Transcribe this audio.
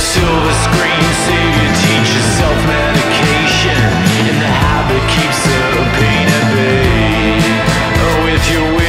silver screen, save your teacher's self-medication And the habit keeps the pain at bay Oh, With your